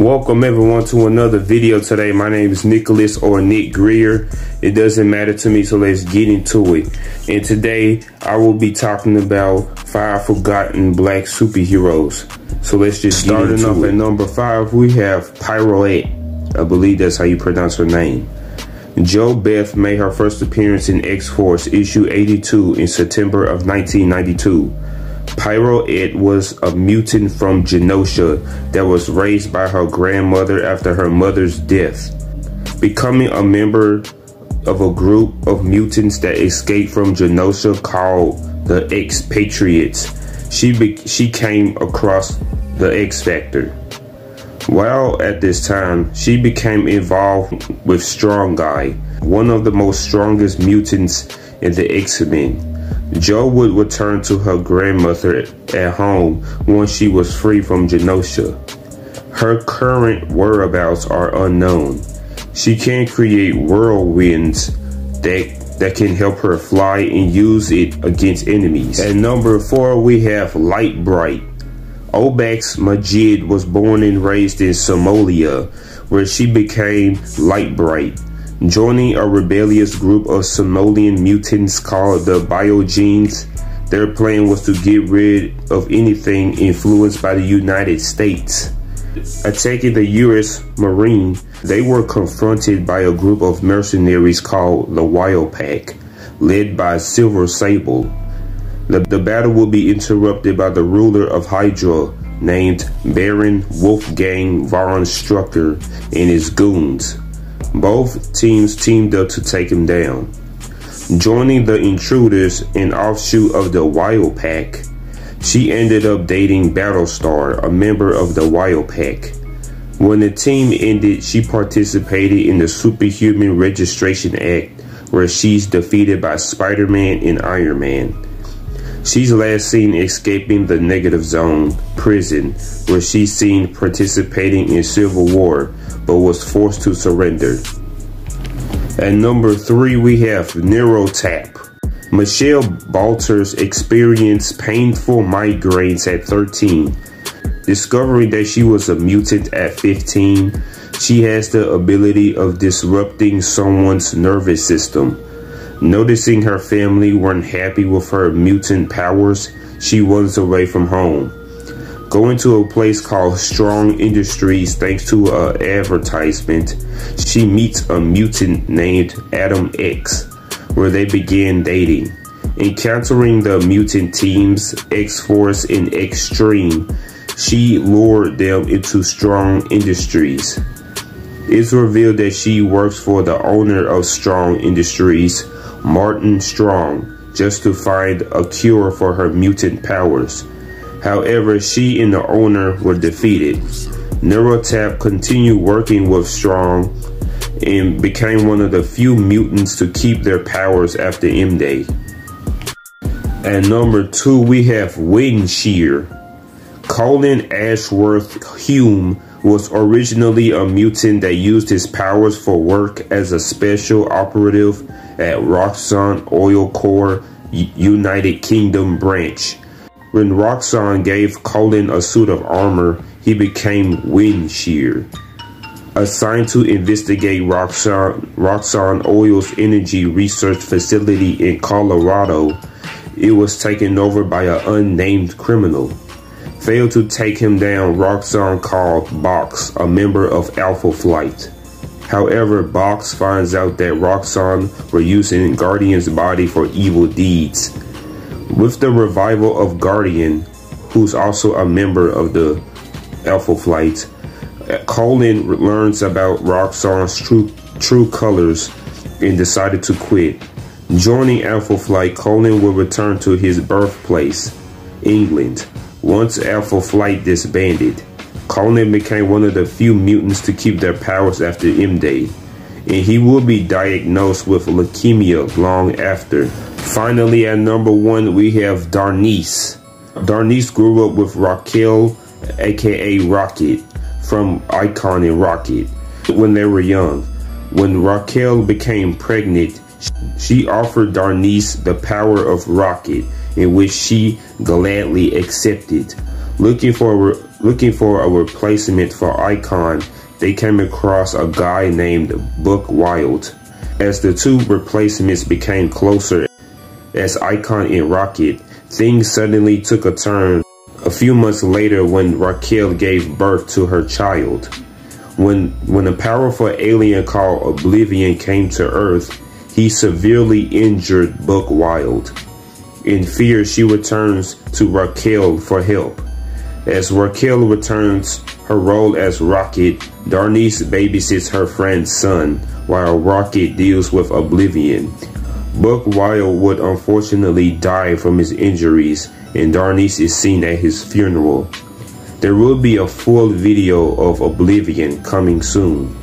Welcome everyone to another video today. My name is Nicholas or Nick Greer. It doesn't matter to me, so let's get into it. And today I will be talking about five forgotten black superheroes. So let's just starting off at number five. We have Pyro-Ette. I believe that's how you pronounce her name. Joe Beth made her first appearance in X-Force issue 82 in September of 1992. Pyro-Ette was a mutant from Genosha that was raised by her grandmother after her mother's death. Becoming a member of a group of mutants that escaped from Genosha called the Expatriates, she, she came across the X Factor. While at this time, she became involved with Strong Guy, one of the most strongest mutants in the X-Men. Jo would return to her grandmother at home once she was free from Genosha. Her current whereabouts are unknown. She can create whirlwinds that, that can help her fly and use it against enemies. At number 4 we have Lightbright. Obax Majid was born and raised in Somalia, where she became Lightbright joining a rebellious group of Somalian mutants called the Biogenes. Their plan was to get rid of anything influenced by the United States. Attacking the US Marine, they were confronted by a group of mercenaries called the Wild Pack, led by Silver Sable. The, the battle will be interrupted by the ruler of Hydra, named Baron Wolfgang von Strucker and his goons. Both teams teamed up to take him down. Joining the intruders, an offshoot of the Wild Pack, she ended up dating Battlestar, a member of the Wild Pack. When the team ended, she participated in the Superhuman Registration Act, where she's defeated by Spider Man and Iron Man. She's last seen escaping the negative zone prison, where she's seen participating in Civil War, but was forced to surrender. At number three, we have Neurotap. Michelle Balters experienced painful migraines at 13. Discovering that she was a mutant at 15, she has the ability of disrupting someone's nervous system. Noticing her family weren't happy with her mutant powers, she runs away from home. Going to a place called Strong Industries thanks to an advertisement, she meets a mutant named Adam X, where they begin dating. Encountering the mutant teams X-Force and X-Treme, she lured them into Strong Industries. It's revealed that she works for the owner of Strong Industries, Martin Strong, just to find a cure for her mutant powers. However, she and the owner were defeated. Neurotap continued working with Strong and became one of the few mutants to keep their powers after M-Day. At number two, we have Windshear. Colin Ashworth Hume was originally a mutant that used his powers for work as a special operative at Roxxon Oil Corps United Kingdom branch. When Roxxon gave Colin a suit of armor, he became Windshear. Assigned to investigate Roxxon, Roxxon Oil's energy research facility in Colorado, it was taken over by an unnamed criminal. Failed to take him down, Roxxon called Box, a member of Alpha Flight. However, Box finds out that Roxxon were using Guardian's body for evil deeds with the revival of Guardian, who's also a member of the Alpha Flight, Colin learns about Roxxon's true true colors and decided to quit. Joining Alpha Flight, Colin will return to his birthplace, England. Once Alpha Flight disbanded, Colin became one of the few mutants to keep their powers after M-Day, and he will be diagnosed with leukemia long after. Finally, at number one, we have Darnice. Darnice grew up with Raquel, aka Rocket, from Icon and Rocket when they were young. When Raquel became pregnant, she offered Darnice the power of Rocket, in which she gladly accepted. Looking for looking for a replacement for Icon, they came across a guy named Buck Wild. As the two replacements became closer as Icon and Rocket, things suddenly took a turn a few months later when Raquel gave birth to her child. When, when a powerful alien called Oblivion came to Earth, he severely injured Buck Wild. In fear, she returns to Raquel for help. As Raquel returns her role as Rocket, Darnice babysits her friend's son, while Rocket deals with Oblivion. Buck Wild would unfortunately die from his injuries, and Darnice is seen at his funeral. There will be a full video of Oblivion coming soon.